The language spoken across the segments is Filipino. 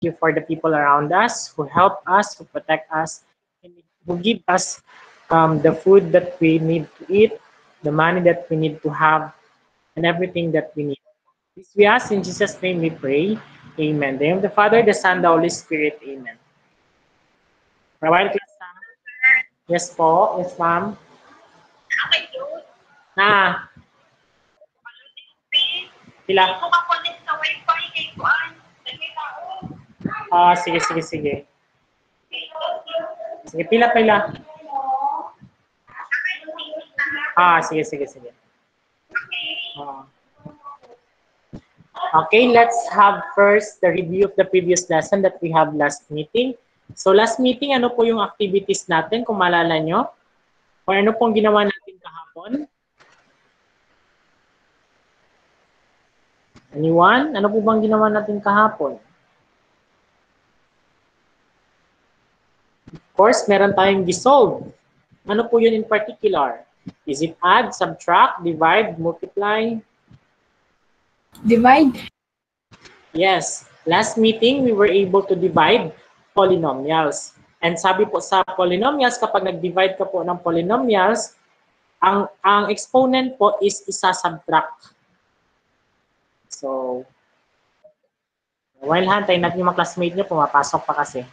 you for the people around us who help us, who protect us, and who give us um, the food that we need to eat, the money that we need to have, and everything that we need. This we ask in Jesus' name we pray. Amen. The name of the Father, the Son, the Holy Spirit. Amen. Provide class na. Yes po. Yes, ma'am. Okay. Na. Pila. Hindi Ah, sige, sige, sige. Sige, pila, pila. Ah, sige, sige, sige. Ah. Okay, let's have first the review of the previous lesson that we have last meeting. So last meeting, ano po yung activities natin, kung maalala nyo? O ano pong ginawa natin kahapon? Anyone? Ano po bang ginawa natin kahapon? Course, meron tayong dissolve. Ano po yun in particular? Is it add, subtract, divide, multiply? Divide. Yes. Last meeting, we were able to divide polynomials. And sabi po sa polynomials, kapag nag-divide ka po ng polynomials, ang ang exponent po is isa-subtract. So, while hantayin natin yung mga classmate nyo, pumapasok pa kasi.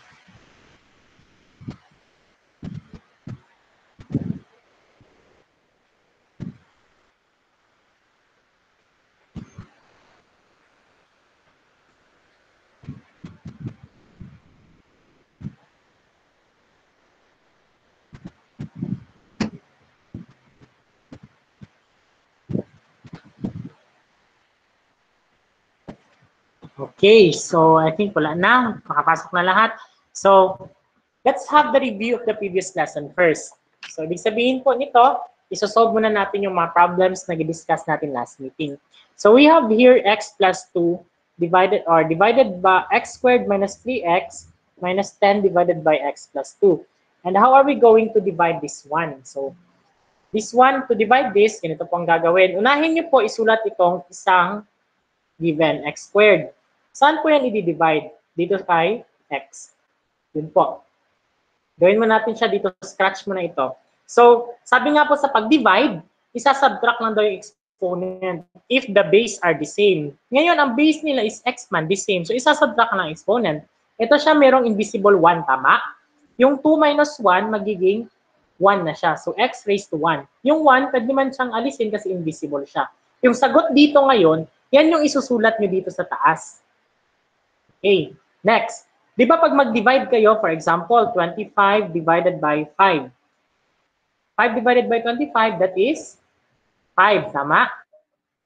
Okay, so I think wala na. Makapasok na lahat. So, let's have the review of the previous lesson first. So, ibig sabihin po nito, isosolve muna natin yung mga problems na discuss natin last meeting. So, we have here x plus 2 divided or divided by x squared minus 3x minus 10 divided by x plus 2. And how are we going to divide this one? So, this one, to divide this, ganito po ang gagawin. Unahin niyo po isulat itong isang given x squared. Saan po yan i-divide? Dito kay x. Yun po. Gawin mo natin siya dito. Scratch mo na ito. So, sabi nga po sa pag-divide, isa-subtract lang daw yung exponent if the base are the same. Ngayon, ang base nila is x man, the same. So, isa-subtract lang exponent. Ito siya merong invisible 1, tama? Yung 2 minus 1, magiging 1 na siya. So, x raised to 1. Yung 1, pwede man siyang alisin kasi invisible siya. Yung sagot dito ngayon, yan yung isusulat nyo dito sa taas. Okay, next. Di ba pag mag-divide kayo, for example, 25 divided by 5. 5 divided by 25, that is 5, tama?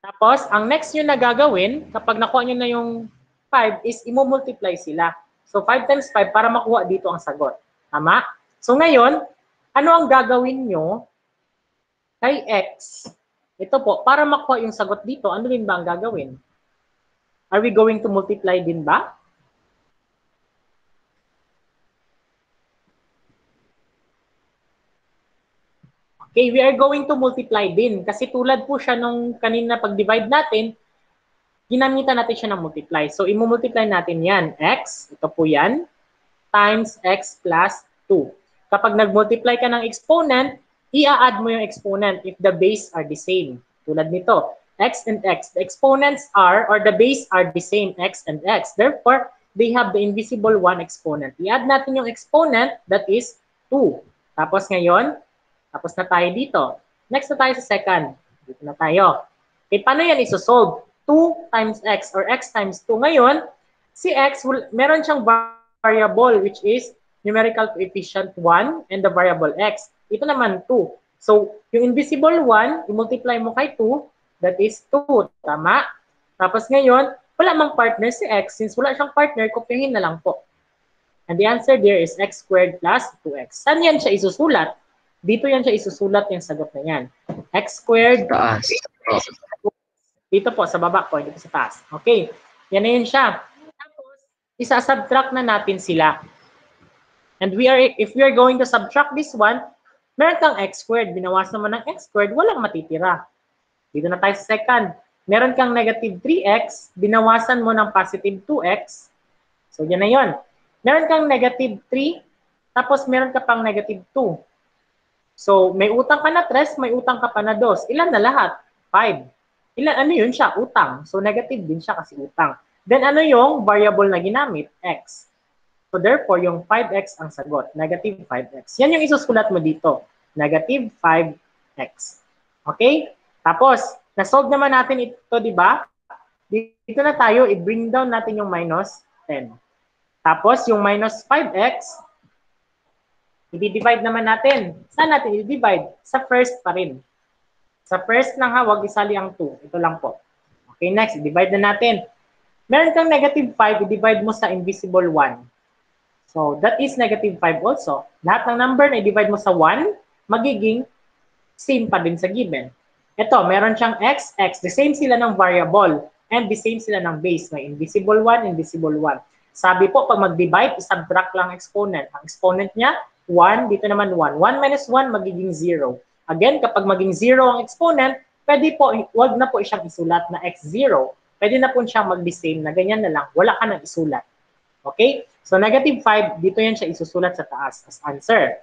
Tapos, ang next nyo na gagawin, kapag nakuha nyo na yung 5, is imumultiply sila. So, 5 times 5 para makuha dito ang sagot. Tama? So, ngayon, ano ang gagawin nyo kay x? Ito po, para makuha yung sagot dito, ano din ba ang gagawin? Are we going to multiply din ba? Okay, we are going to multiply din. Kasi tulad po siya nung kanina pag-divide natin, ginamitan natin siya ng multiply. So, imumultiply natin yan. x, ito po yan, times x plus 2. Kapag nag-multiply ka ng exponent, i-add mo yung exponent if the base are the same. Tulad nito, x and x. The exponents are, or the base are the same, x and x. Therefore, they have the invisible 1 exponent. I-add natin yung exponent, that is 2. Tapos ngayon, tapos na tayo dito. Next na tayo sa second. Dito na tayo. Okay, paano yan isosolve? 2 times x or x times 2. Ngayon, si x, will, meron siyang variable which is numerical coefficient 1 and the variable x. Ito naman 2. So, yung invisible 1, i-multiply mo kay 2, that is 2. Tama? Tapos ngayon, wala mang partner si x. Since wala siyang partner, kopyahin na lang po. And the answer there is x squared plus 2x. Saan yan siya isusulat? Dito yan siya isusulat yung sagot na yan. x squared. Taas. Dito po, sa baba po, dito sa taas. Okay. Yan na yun siya. Tapos, isa-subtract na natin sila. And we are, if we are going to subtract this one, meron kang x squared. Binawas naman ng x squared, walang matitira. Dito na tayo sa second. Meron kang negative 3x, binawasan mo ng positive 2x. So, yan na yun. Meron kang negative 3, tapos meron ka pang negative 2. So, may utang ka na 3, may utang ka pa na 2. Ilan na lahat? 5. Ilan, ano yun siya? Utang. So, negative din siya kasi utang. Then, ano yung variable na ginamit? X. So, therefore, yung 5x ang sagot. Negative 5x. Yan yung isusulat mo dito. Negative 5x. Okay? Tapos, na-solve naman natin ito, di ba? Dito na tayo, i-bring down natin yung minus 10. Tapos, yung minus 5x, i-divide naman natin. Saan natin i-divide? Sa first pa rin. Sa first lang ha, huwag isali ang 2. Ito lang po. Okay, next, i-divide na natin. Meron kang negative 5, i-divide mo sa invisible 1. So, that is negative 5 also. Lahat ng number na i-divide mo sa 1, magiging same pa din sa given. Ito, meron siyang x, x. The same sila ng variable and the same sila ng base. May invisible 1, invisible 1. Sabi po, pag mag-divide, isubtract lang exponent. Ang exponent niya, 1, dito naman 1. 1 minus 1, magiging 0. Again, kapag maging 0 ang exponent, pwede po, wag na po siyang isulat na x0. Pwede na po siyang mag same na ganyan na lang. Wala ka nang isulat. Okay? So, negative 5, dito yan siya isusulat sa taas as answer.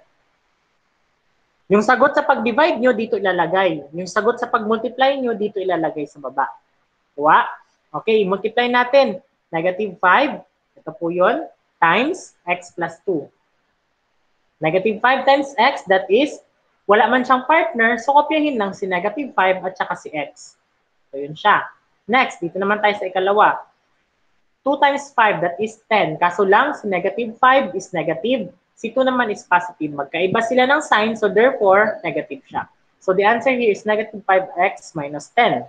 Yung sagot sa pag-divide nyo, dito ilalagay. Yung sagot sa pag-multiply nyo, dito ilalagay sa baba. Kuha? Okay, multiply natin. Negative 5, ito po yun, times x plus 2. Negative 5 times x, that is, wala man siyang partner, so kopyahin lang si negative 5 at saka si x. So, yun siya. Next, dito naman tayo sa ikalawa. 2 times 5, that is 10. Kaso lang, si negative 5 is negative. Si 2 naman is positive. Magkaiba sila ng sign, so therefore, negative siya. So the answer here is negative 5x minus 10.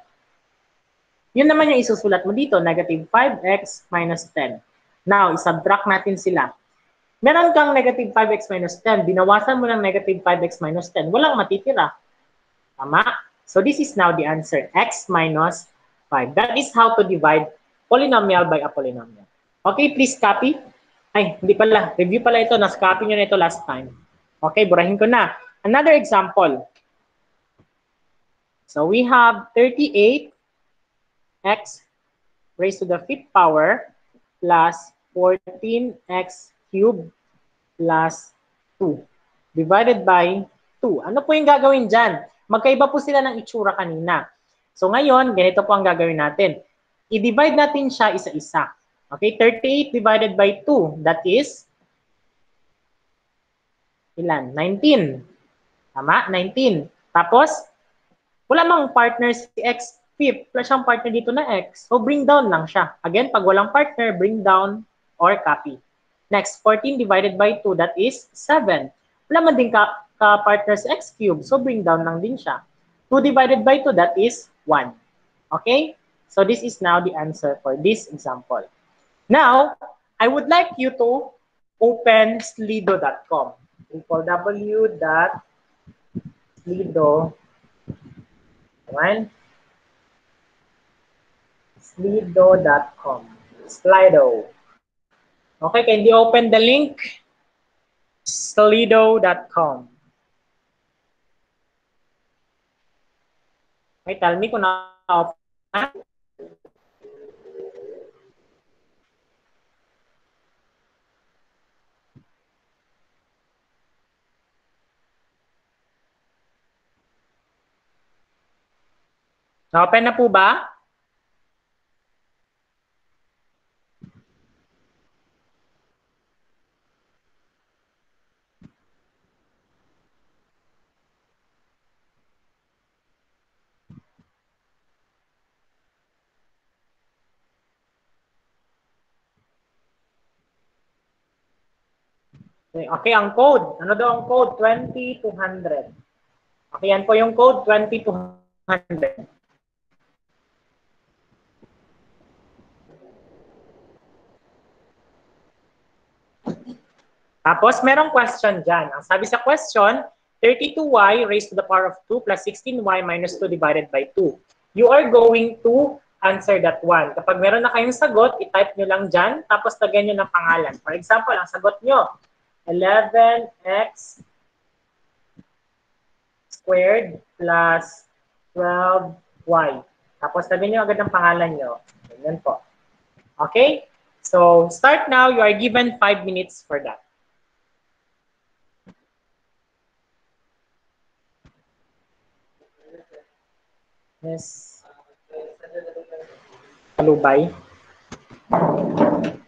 Yun naman yung isusulat mo dito, negative 5x minus 10. Now, isubtract natin sila. Meron kang negative 5x minus 10. Binawasan mo ng negative 5x minus 10. Walang matitira. Tama? So this is now the answer, x minus 5. That is how to divide polynomial by a polynomial. Okay, please copy. Ay, hindi pala. Review pala ito. Nas-copy nyo na ito last time. Okay, burahin ko na. Another example. So we have 38 x raised to the fifth power plus 14x cubed plus 2 divided by 2. Ano po yung gagawin dyan? Magkaiba po sila ng itsura kanina. So ngayon, ganito po ang gagawin natin. I-divide natin siya isa-isa. Okay, 38 divided by 2, that is ilan? 19. Tama? 19. Tapos, wala mang partner si x fifth, wala siyang partner dito na x. So, bring down lang siya. Again, pag walang partner, bring down or copy. Next, 14 divided by 2, that is 7. Wala man din ka, ka partner x cube, so bring down lang din siya. 2 divided by 2, that is 1. Okay? So, this is now the answer for this example. Now, I would like you to open slido.com. Equal w.slido. Right? Slido.com. Slido. Okay, can you open the link? Slido.com. Okay, tell me kung na-open. Na-open na po ba? Okay, okay, ang code. Ano daw ang code? 20200. Okay, yan po yung code 20200. Tapos, merong question dyan. Ang sabi sa question, 32y raised to the power of 2 plus 16y minus 2 divided by 2. You are going to answer that one. Kapag meron na kayong sagot, i-type nyo lang dyan, tapos lagyan nyo ng pangalan. For example, ang sagot nyo, 11x squared plus 12y. Tapos lagyan nyo agad ng pangalan nyo. Ganyan po. Okay? So start now. You are given five minutes for that. Yes. Kalubay. Okay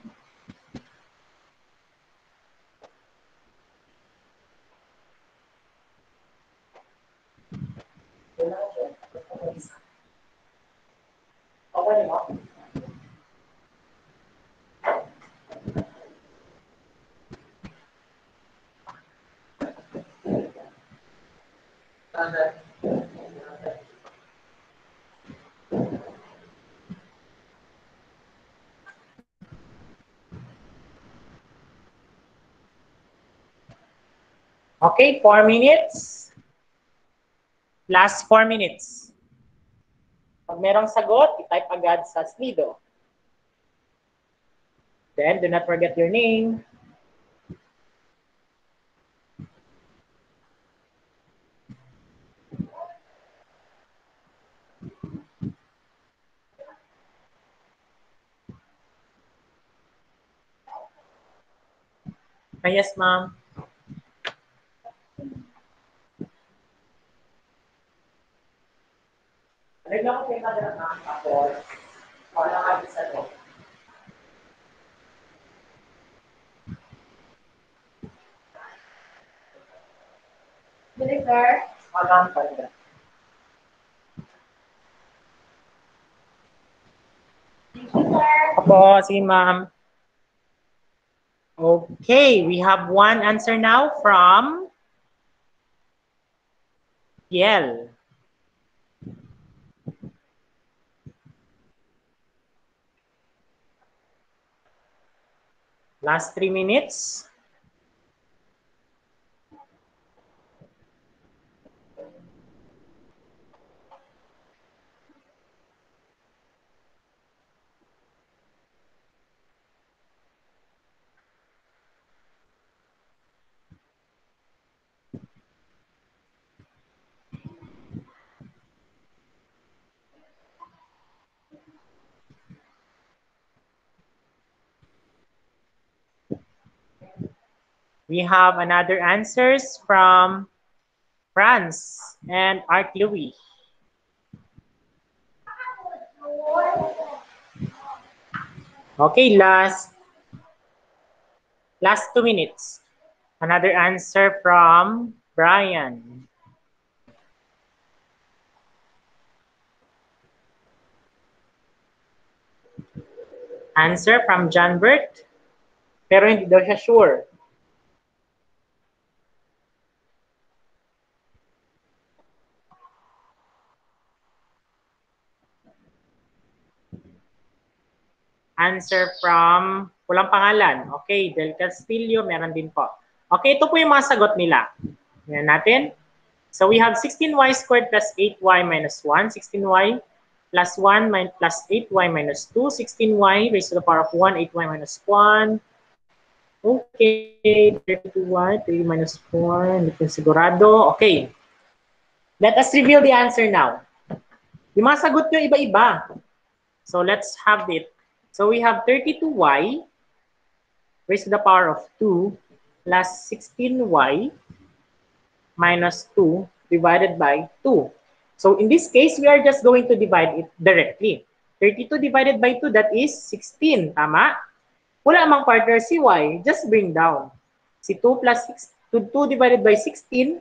Okay, four minutes. Last four minutes. Pag merong sagot, i-type agad sa Slido. Then, do not forget your name. Ah, yes, ma'am. Nagla ko kayo na ma'am tapos wala ka sa loob. Director, Alam pa rin. thank you, sir. Opo, sige ma'am. Okay, we have one answer now from Yel. Last three minutes. We have another answers from France and Art Louis. Okay, last last two minutes. Another answer from Brian. Answer from John Bert. Pero hindi daw siya sure. Answer from, walang pangalan. Okay, Del Castillo, meron din po. Okay, ito po yung mga sagot nila. Yan natin. So we have 16y squared plus 8y minus 1, 16y plus 1 min plus 8y minus 2, 16y raised to the power of 1, 8y minus 1. Okay, 32y, 3 minus 4, hindi ko sigurado. Okay, let us reveal the answer now. Yung mga sagot nyo iba-iba. So let's have it. So we have 32y raised to the power of 2 plus 16y minus 2 divided by 2. So in this case, we are just going to divide it directly. 32 divided by 2, that is 16. Tama? Wala mang partner si y, just bring down. Si 2 plus 6, 2 divided by 16,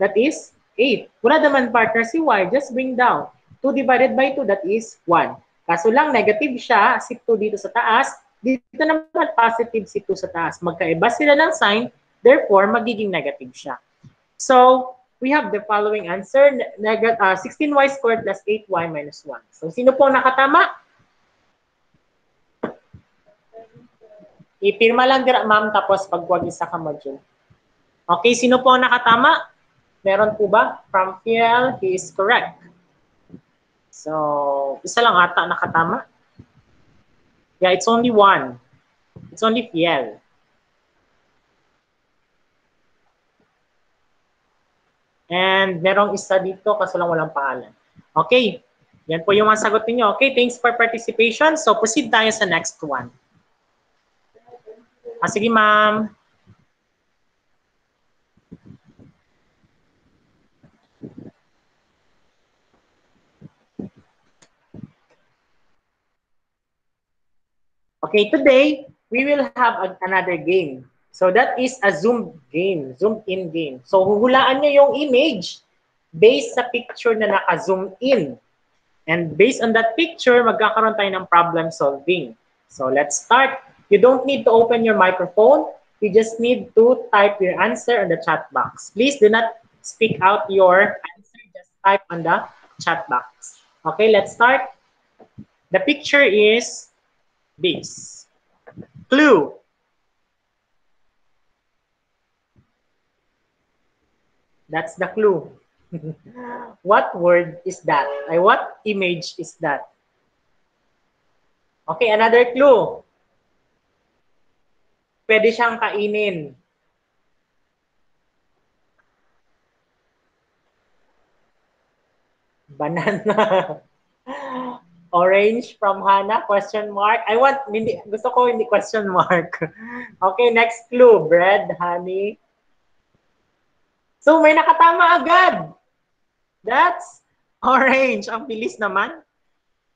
that is 8. Wala naman partner si y, just bring down. 2 divided by 2, that is 1. Kaso lang, negative siya, si 2 dito sa taas. Dito naman, positive si 2 sa taas. Magkaiba sila ng sign, therefore, magiging negative siya. So, we have the following answer, neg- uh, 16y squared plus 8y minus 1. So, sino po nakatama? Ipirma lang dira, ma'am, tapos pagwag isa ka module. Okay, sino po nakatama? Meron po ba? From Fiel, he is correct. So, isa lang ata nakatama. Yeah, it's only one. It's only Fiel. And merong isa dito kaso lang walang pangalan. Okay. Yan po yung mga sagot ninyo. Okay, thanks for participation. So proceed tayo sa next one. Ah, sige, ma'am. Okay, today we will have a- another game. So that is a zoom game, zoom in game. So huhulaan nyo yung image based sa picture na naka-zoom in. And based on that picture, magkakaroon tayo ng problem solving. So let's start. You don't need to open your microphone. You just need to type your answer in the chat box. Please do not speak out your answer. Just type on the chat box. Okay, let's start. The picture is this. Clue. That's the clue. what word is that? Ay, what image is that? Okay, another clue. Pwede siyang kainin. Banana. Orange from Hannah, question mark. I want, hindi, gusto ko hindi question mark. Okay, next clue. Bread, honey. So, may nakatama agad. That's orange. Ang bilis naman.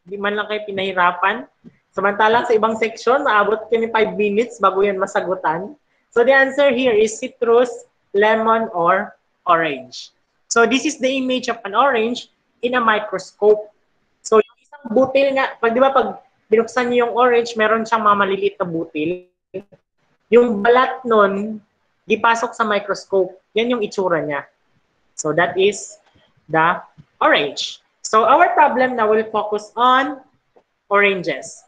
Hindi man lang kayo pinahirapan. Samantalang sa ibang section, maabot kayo 5 minutes bago yan masagutan. So, the answer here is citrus, lemon, or orange. So, this is the image of an orange in a microscope. Butil nga, pag di ba pag binuksan niyo yung orange, meron siyang mga maliliit na butil. Yung balat nun, ipasok sa microscope. Yan yung itsura niya. So that is the orange. So our problem now will focus on oranges.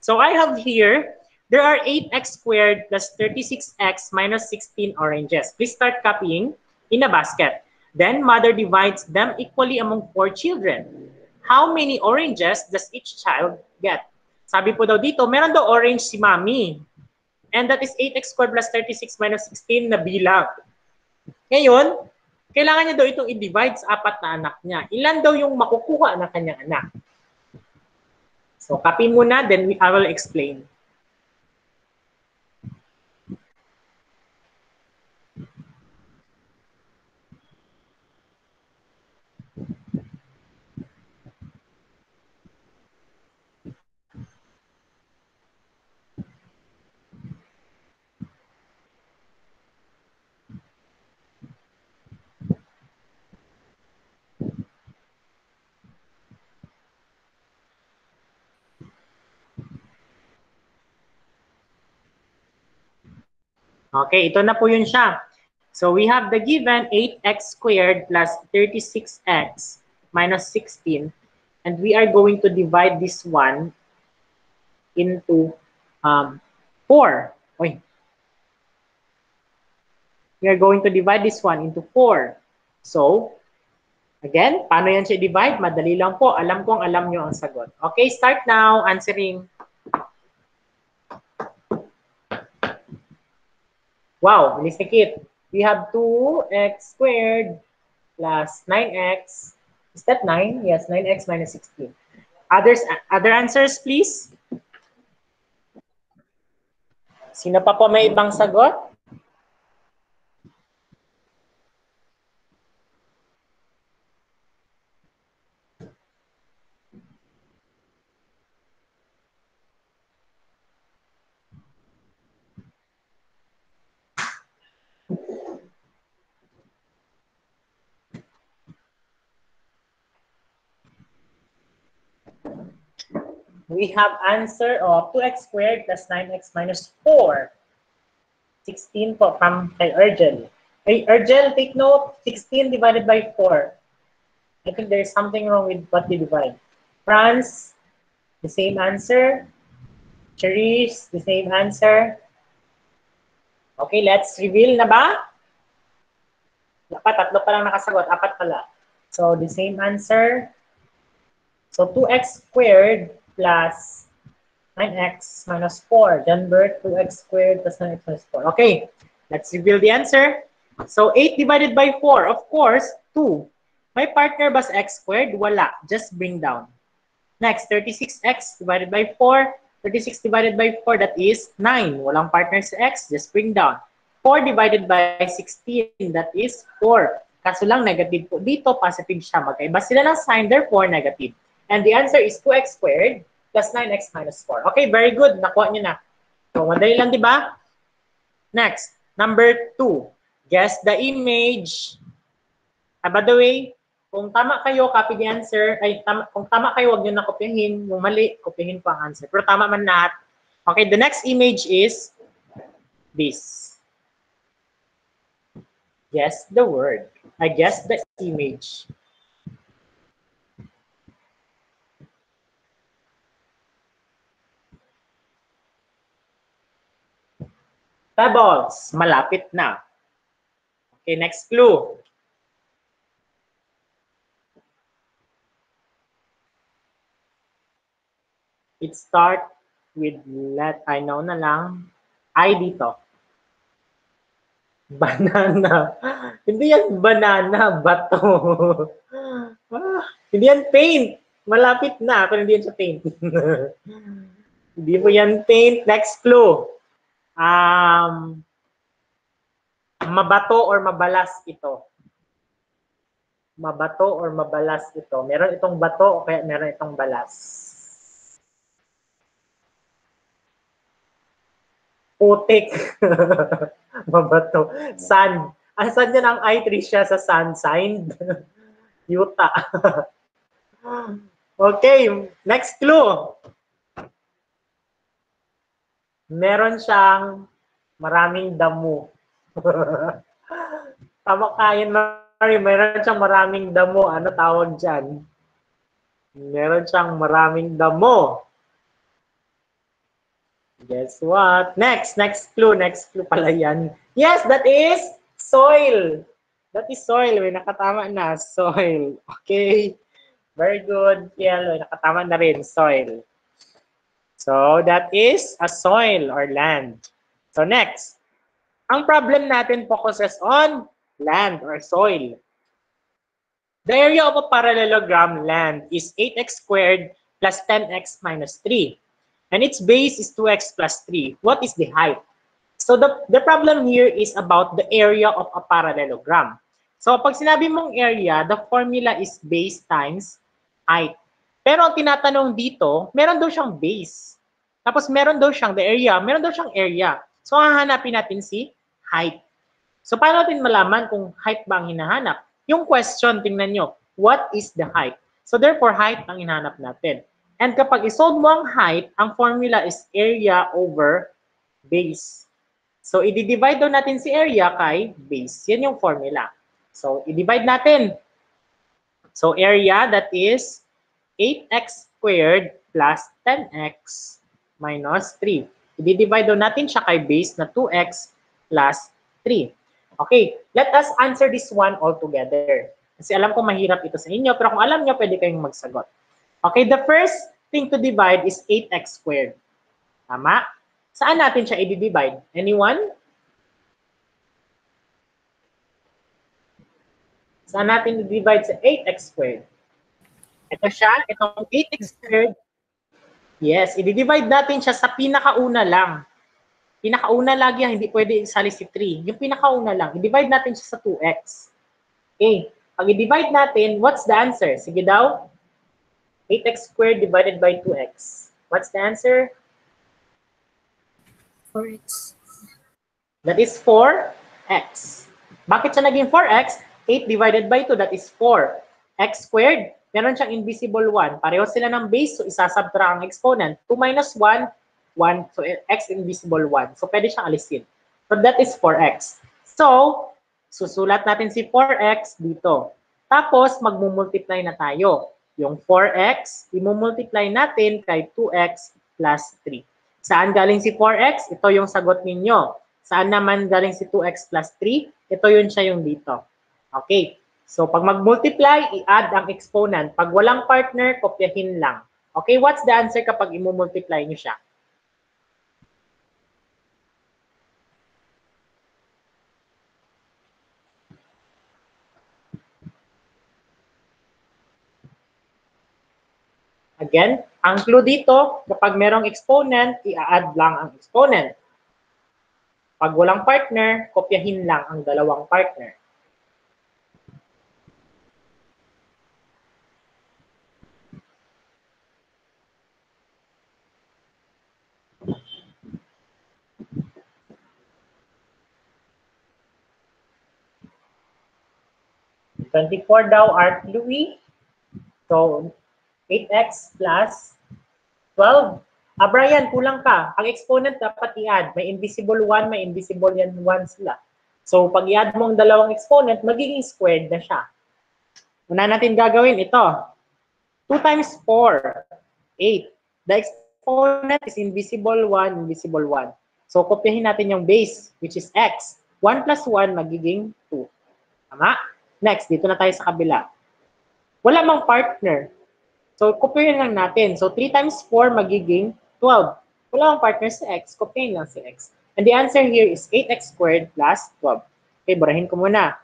So I have here, there are 8x squared plus 36x minus 16 oranges. Please start copying in a basket. Then mother divides them equally among four children. How many oranges does each child get? Sabi po daw dito, meron daw orange si mami. And that is 8x squared plus 36 minus 16 na bilang. Ngayon, kailangan niya daw itong i-divide sa apat na anak niya. Ilan daw yung makukuha ng kanyang anak? So, copy muna, then I will explain. Okay, ito na po yun siya. So we have the given 8x squared plus 36x minus 16. And we are going to divide this one into um, 4. Oy. We are going to divide this one into 4. So, again, paano yan siya divide? Madali lang po. Alam kong alam nyo ang sagot. Okay, start now answering. Wow, bilis ni Kit. We have 2x squared plus 9x. Is that 9? Yes, 9x minus 16. Others, other answers, please? Sino pa po may ibang sagot? We have answer of 2x squared plus 9x minus 4. 16 po from kay Urgel. Hey, Urgel, take note, 16 divided by 4. I think there's something wrong with what you divide. Franz, the same answer. Cherise, the same answer. Okay, let's reveal na ba? Dapat tatlo pa lang nakasagot, apat pala. So, the same answer. So, 2x squared plus 9x minus 4. Janbert, 2x squared plus 9x minus 4. Okay, let's reveal the answer. So, 8 divided by 4, of course, 2. May partner ba sa x squared? Wala. Just bring down. Next, 36x divided by 4. 36 divided by 4, that is 9. Walang partner sa x, just bring down. 4 divided by 16, that is 4. Kaso lang, negative po. Dito, positive siya. Magkaiba sila ng sign, therefore negative. And the answer is 2x squared plus 9x minus 4. Okay, very good. Nakuha niyo na. So, madali lang, di ba? Next, number 2. Guess the image. Ah, by the way, kung tama kayo, copy the answer. Ay, tama, kung tama kayo, wag niyo na kopyahin. Kung mali, kopyahin po ang answer. Pero tama man lahat. Okay, the next image is this. Guess the word. I guess the image. Pebbles, malapit na. Okay, next clue. It start with let, I know na lang, I dito. Banana. Hindi yan banana, bato. ah, hindi yan paint. Malapit na, pero hindi yan sa paint. hindi po yan paint. Next clue. Um, mabato or mabalas ito. Mabato or mabalas ito. Meron itong bato o kaya meron itong balas. Putik. Mabato. Sun. Asan yan ang I, Tricia, sa sun sign? Yuta. okay, next clue. Meron siyang maraming damo. Tama kain, Mary. Meron siyang maraming damo. Ano tawag dyan? Meron siyang maraming damo. Guess what? Next, next clue. Next clue pala yan. Yes, that is soil. That is soil. May nakatama na. Soil. Okay. Very good. May nakatama na rin. Soil. So, that is a soil or land. So, next. Ang problem natin focuses on land or soil. The area of a parallelogram land is 8x squared plus 10x minus 3 and its base is 2x plus 3. What is the height? So the, the problem here is about the area of a parallelogram. So pag sinabi mong area, the formula is base times height. Pero ang tinatanong dito, meron daw siyang base. Tapos meron daw siyang the area, meron daw siyang area. So hahanapin natin si height. So paano natin malaman kung height ba ang hinahanap? Yung question, tingnan nyo, what is the height? So therefore, height ang hinahanap natin. And kapag isolve mo ang height, ang formula is area over base. So, i-divide daw natin si area kay base. Yan yung formula. So, i-divide natin. So, area that is 8x squared plus 10x minus 3. I-divide natin siya kay base na 2x plus 3. Okay, let us answer this one all together. Kasi alam ko mahirap ito sa inyo, pero kung alam nyo, pwede kayong magsagot. Okay, the first thing to divide is 8x squared. Tama? Saan natin siya i-divide? Anyone? Saan natin i-divide sa 8x squared? Ito siya, itong 8x squared. Yes, i-divide natin siya sa pinakauna lang. Pinakauna lagi yan, hindi pwede isali si 3. Yung pinakauna lang, i-divide natin siya sa 2x. Okay, pag i-divide natin, what's the answer? Sige daw. 8x squared divided by 2x. What's the answer? 4x. That is 4x. Bakit siya naging 4x? 8 divided by 2, that is 4. x squared, meron siyang invisible 1. Pareho sila ng base, so isasubtract ang exponent. 2 minus 1, 1. So x invisible 1. So pwede siyang alisin. So that is 4x. So, susulat natin si 4x dito. Tapos, magmumultiply na tayo. Yung 4x, imumultiply natin kay 2x plus 3. Saan galing si 4x? Ito yung sagot ninyo. Saan naman galing si 2x plus 3? Ito yun siya yung dito. Okay. So, pag mag-multiply, i-add ang exponent. Pag walang partner, kopyahin lang. Okay, what's the answer kapag imumultiply nyo siya? Again, Ang clue dito, kapag merong exponent, i-add lang ang exponent. Pag walang partner, kopyahin lang ang dalawang partner. Twenty-four daw, Art Louis. So, 8x plus 12. Ah, Brian, kulang ka. Ang exponent dapat i-add. May invisible 1, may invisible yan 1 sila. So, pag i-add mo ang dalawang exponent, magiging squared na siya. Una natin gagawin ito. 2 times 4, 8. The exponent is invisible 1, invisible 1. So, kopyahin natin yung base, which is x. 1 plus 1 magiging 2. Tama? Next, dito na tayo sa kabila. Wala mang partner. So, kopyahin lang natin. So, 3 times 4 magiging 12. Wala mang partner si x, kopyahin lang si x. And the answer here is 8x squared plus 12. Okay, burahin ko muna.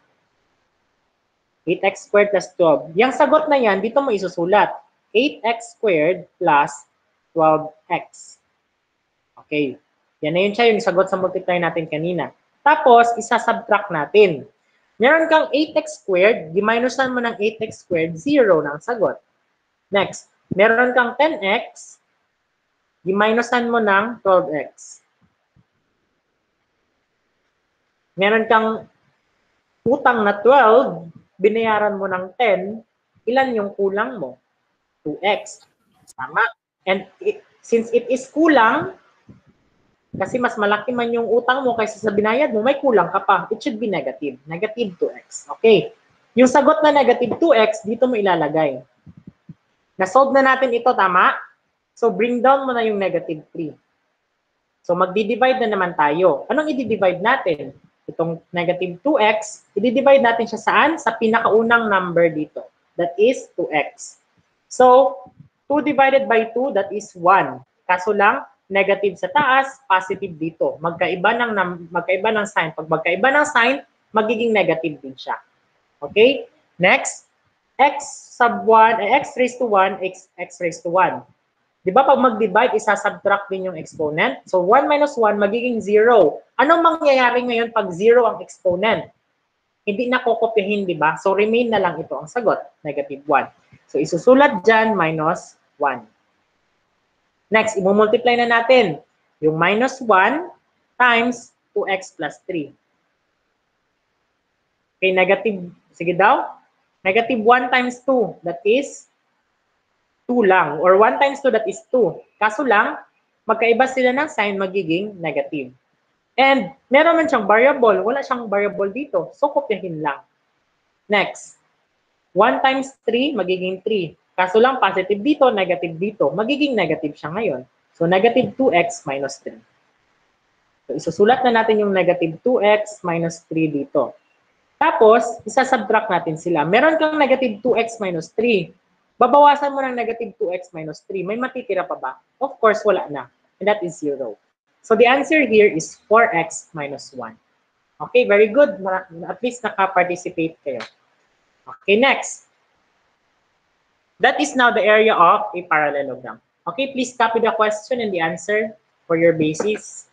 8x squared plus 12. Yung sagot na yan, dito mo isusulat. 8x squared plus 12x. Okay. Yan na yun siya yung sagot sa multiply natin kanina. Tapos, isa-subtract natin. Meron kang 8x squared, di-minusan mo ng 8x squared, 0 na ang sagot. Next, meron kang 10x, di-minusan mo ng 12x. Meron kang utang na 12, binayaran mo ng 10, ilan yung kulang mo? 2x. Tama. And it, since it is kulang, kasi mas malaki man yung utang mo kaysa sa binayad mo, may kulang ka pa. It should be negative. Negative 2x. Okay. Yung sagot na negative 2x, dito mo ilalagay. Na-solve na natin ito, tama? So, bring down mo na yung negative 3. So, magdi-divide na naman tayo. Anong i-divide natin? Itong negative 2x, i-divide natin siya saan? Sa pinakaunang number dito. That is 2x. So, 2 divided by 2, that is 1. Kaso lang, negative sa taas, positive dito. Magkaiba ng magkaiba ng sign. Pag magkaiba ng sign, magiging negative din siya. Okay? Next, x sub 1, eh, x raised to 1, x, x raised to 1. Di ba pag mag-divide, isa-subtract din yung exponent? So 1 minus 1 magiging 0. Anong mangyayari ngayon pag 0 ang exponent? Hindi na kokopyahin, di ba? So remain na lang ito ang sagot, negative 1. So isusulat dyan, minus 1. Next, i-multiply na natin yung minus 1 times 2x plus 3. Okay, negative, sige daw, negative 1 times 2, that is 2 lang. Or 1 times 2, that is 2. Kaso lang, magkaiba sila ng sign, magiging negative. And meron man siyang variable, wala siyang variable dito. So, kopyahin lang. Next, 1 times 3, magiging 3. Kaso lang, positive dito, negative dito. Magiging negative siya ngayon. So, negative 2x minus 3. So, isusulat na natin yung negative 2x minus 3 dito. Tapos, isa-subtract natin sila. Meron kang negative 2x minus 3. Babawasan mo ng negative 2x minus 3. May matitira pa ba? Of course, wala na. And that is 0. So, the answer here is 4x minus 1. Okay, very good. At least naka-participate kayo. Okay, next. That is now the area of a parallelogram. Okay, please copy the question and the answer for your basis.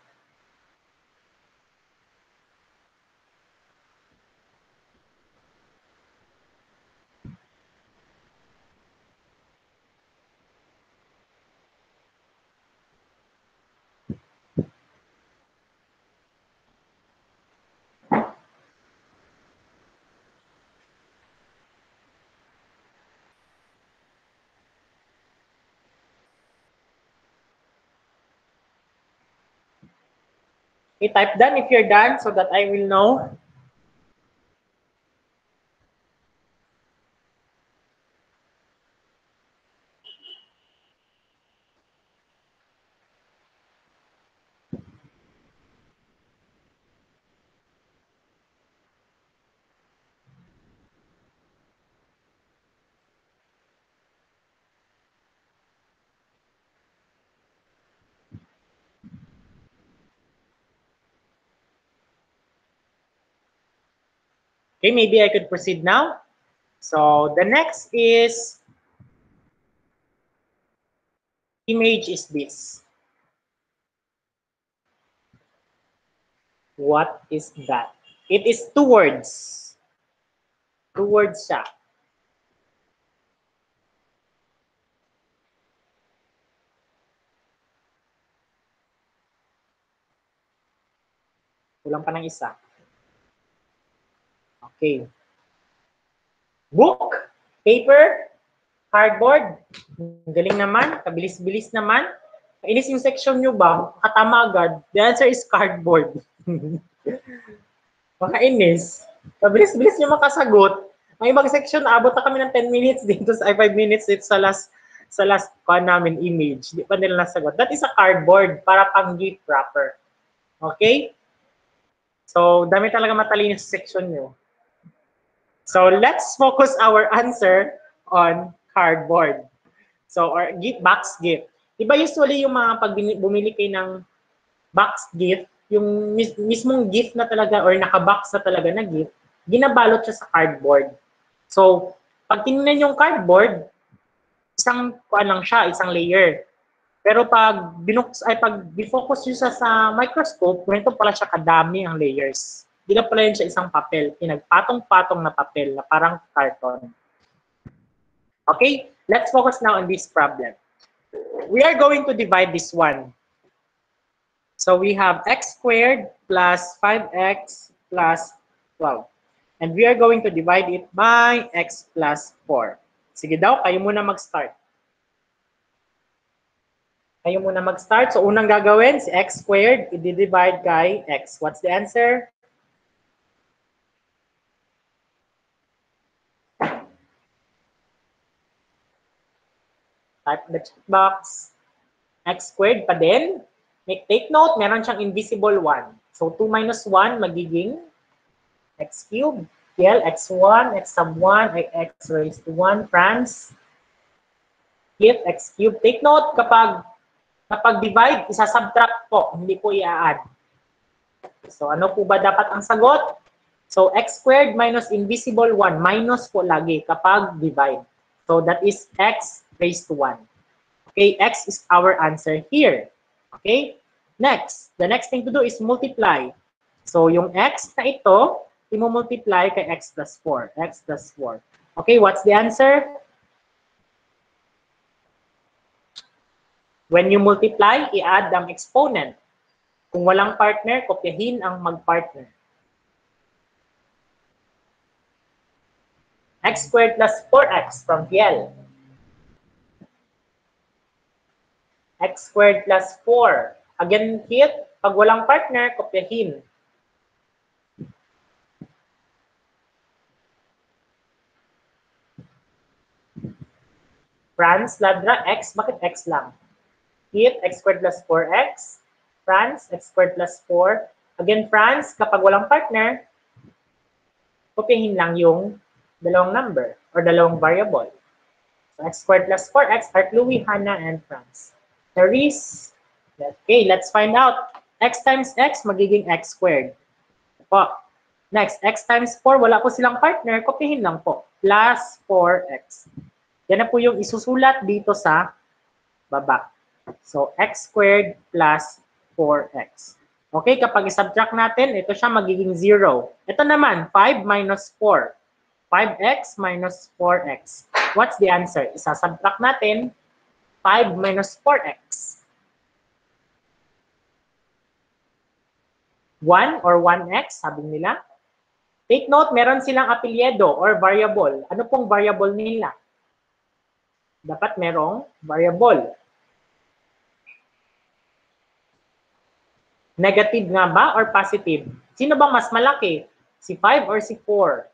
Okay, type done if you're done so that I will know. Okay, maybe I could proceed now. So the next is image is this? What is that? It is two words. Two words siya. Kulang pa ng isa. Okay. Book, paper, cardboard. Ang Galing naman, kabilis-bilis naman. Kainis yung section nyo ba? Katama agad. The answer is cardboard. Makainis. Kabilis-bilis nyo makasagot. Ang ibang section, abot na kami ng 10 minutes dito sa 5 minutes dito sa last sa last ko namin image. Di pa nila nasagot. That is a cardboard para pang gift wrapper. Okay? So, dami talaga matalino sa section nyo. So, let's focus our answer on cardboard. So, or gift, box gift. Diba usually yung mga pag bumili kayo ng box gift, yung mis- mismong gift na talaga or nakabox na talaga na gift, ginabalot siya sa cardboard. So, pag tingnan yung cardboard, isang kuan lang siya, isang layer. Pero pag binuks ay pag bifocus niyo sa sa microscope, ganito pala siya kadami ang layers. Yun siya isang papel, pinagpatong-patong na papel na parang carton. Okay, let's focus now on this problem. We are going to divide this one. So we have x squared plus 5x plus 12. And we are going to divide it by x plus 4. Sige daw, kayo muna mag-start. Kayo muna mag-start. So unang gagawin, si x squared, i-divide kay x. What's the answer? Type the chat box. x squared pa din. Make, take note, meron siyang invisible 1. So 2 minus 1 magiging x cubed. PL, x1, x sub 1, ay x raised to 1. France. Flip, x cubed. Take note, kapag kapag divide, isa-subtract po, hindi po i-add. So ano po ba dapat ang sagot? So x squared minus invisible 1, minus po lagi kapag divide. So that is x raised to 1. Okay, x is our answer here. Okay? Next, the next thing to do is multiply. So yung x na ito, i-multiply kay x plus 4. x plus 4. Okay, what's the answer? When you multiply, i-add ang exponent. Kung walang partner, kopyahin ang mag-partner. x squared plus 4x from PL. X squared plus 4. Again, hit. Pag walang partner, kopyahin. Franz, Ladra, x. Bakit x lang? Hit, x squared plus 4x. Franz, x squared plus 4. Again, Franz, kapag walang partner, kopyahin lang yung dalawang number or dalawang variable. So, x squared plus 4x are Chloe, Hannah, and Franz. Therese, okay, let's find out. x times x, magiging x squared. Po. Next, x times 4, wala po silang partner, kopyahin lang po. Plus 4x. Yan na po yung isusulat dito sa baba. So, x squared plus 4x. Okay, kapag isubtract natin, ito siya magiging 0. Ito naman, 5 minus 4. 5x minus 4x. What's the answer? Isasubtract natin, 5 minus 4x. 1 or 1x, sabi nila. Take note, meron silang apelyedo or variable. Ano pong variable nila? Dapat merong variable. Negative nga ba or positive? Sino bang mas malaki? Si 5 or si 4?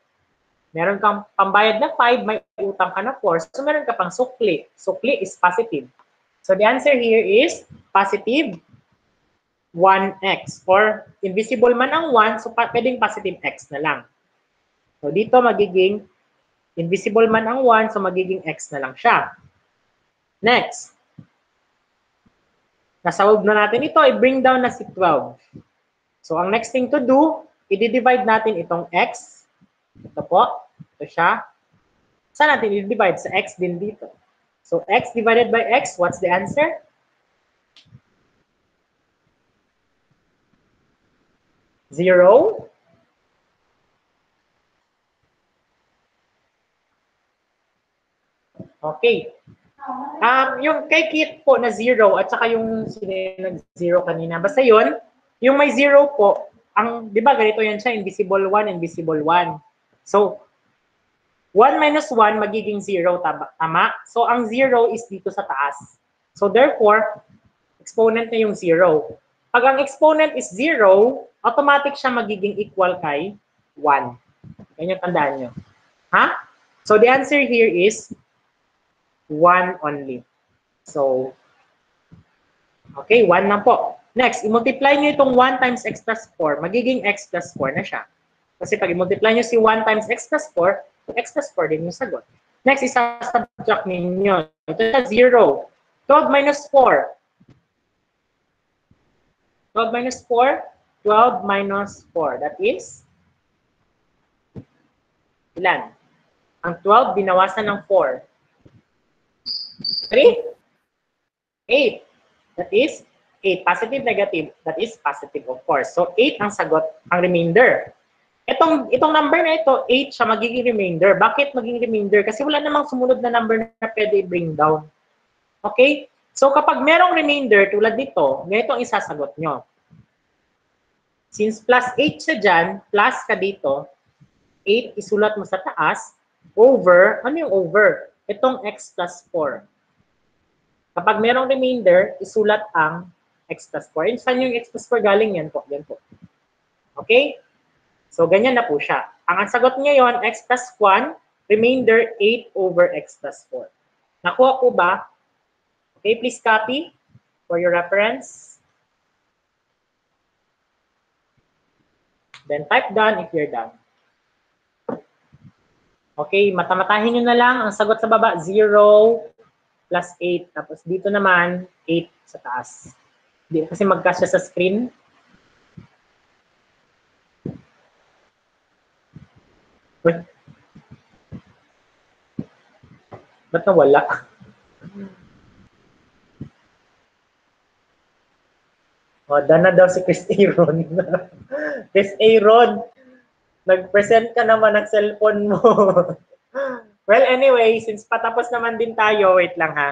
Meron kang pambayad na 5, may utang ka na 4. So meron ka pang sukli. Sukli is positive. So the answer here is positive 1x. Or invisible man ang 1, so pwedeng positive x na lang. So dito magiging invisible man ang 1, so magiging x na lang siya. Next. Nasolve na natin ito, i-bring down na si 12. So ang next thing to do, i-divide natin itong x. Ito po, ito siya. Saan natin i-divide? Sa x din dito. So x divided by x, what's the answer? Zero. Okay. Um, yung kay Kit po na zero at saka yung nag-zero kanina. Basta yun, yung may zero po, ang, di ba ganito yan siya, invisible 1, invisible 1. So, 1 minus 1 magiging 0, tama? So, ang 0 is dito sa taas. So, therefore, exponent na yung 0. Pag ang exponent is 0, automatic siya magiging equal kay 1. Yan yung tandaan nyo. Ha? So, the answer here is 1 only. So, okay, 1 na po. Next, i-multiply nyo itong 1 times x plus 4, magiging x plus 4 na siya. Kasi pag i-multiply nyo si 1 times x plus 4, x plus 4 din yung sagot. Next, isa-subtract ninyo. Ito siya 0. 12 minus 4. 12 minus 4, 12 minus 4. That is? Ilan? Ang 12, binawasan ng 4. 3? 8. That is 8. Positive, negative. That is positive, of course. So, 8 ang sagot, ang remainder. Itong, itong number na ito, 8 siya magiging remainder. Bakit magiging remainder? Kasi wala namang sumunod na number na pwede bring down. Okay? So, kapag merong remainder tulad dito, ganito ang isasagot nyo. Since plus 8 siya dyan, plus ka dito, 8 isulat mo sa taas, over, ano yung over? Itong x plus 4. Kapag merong remainder, isulat ang x plus 4. And saan yung x plus 4 galing yan po? Yan po. Okay? So, ganyan na po siya. Ang sagot ngayon, x plus 1, remainder 8 over x plus 4. Nakuha po ba? Okay, please copy for your reference. Then type done if you're done. Okay, matamatahin nyo na lang. Ang sagot sa baba, 0 plus 8. Tapos dito naman, 8 sa taas. Kasi magkasya sa screen. Uy. Ba't nawala? O, dana daw si Chris Aaron. Chris Aaron, nag-present ka naman ng cellphone mo. well, anyway, since patapos naman din tayo, wait lang ha.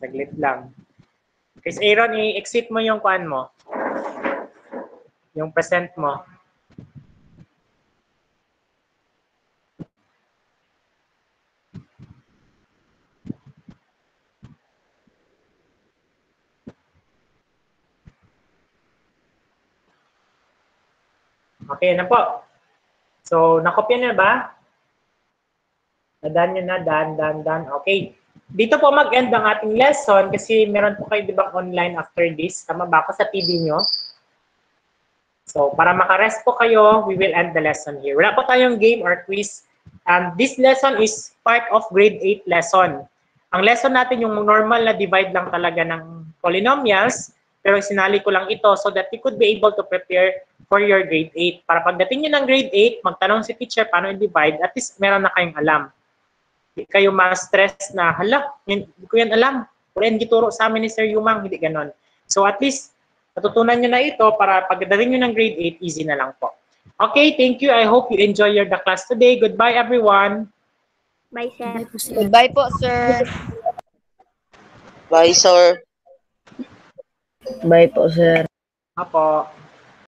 Saglit lang. Chris Aaron, i-exit mo yung kuan mo. Yung present mo. Okay na po. So, nakopya na ba? Nadan nyo na, dan, dan, dan. Okay. Dito po mag-end ang ating lesson kasi meron po kayo, di ba, online after this. Tama ba ako sa TV nyo? So, para makarest po kayo, we will end the lesson here. Wala po tayong game or quiz. And this lesson is part of grade 8 lesson. Ang lesson natin yung normal na divide lang talaga ng polynomials, pero sinali ko lang ito so that you could be able to prepare for your grade 8. Para pagdating nyo ng grade 8, magtanong si teacher paano i-divide, at least meron na kayong alam. Hindi kayo ma-stress na, hala, hindi ko yan alam. Wala yan gituro sa amin ni Sir Yumang, hindi ganon. So at least, natutunan nyo na ito para pagdating nyo ng grade 8, easy na lang po. Okay, thank you. I hope you enjoy your the class today. Goodbye, everyone. Bye, sir. Goodbye po, sir. Bye, sir. Bye po, sir. Apo.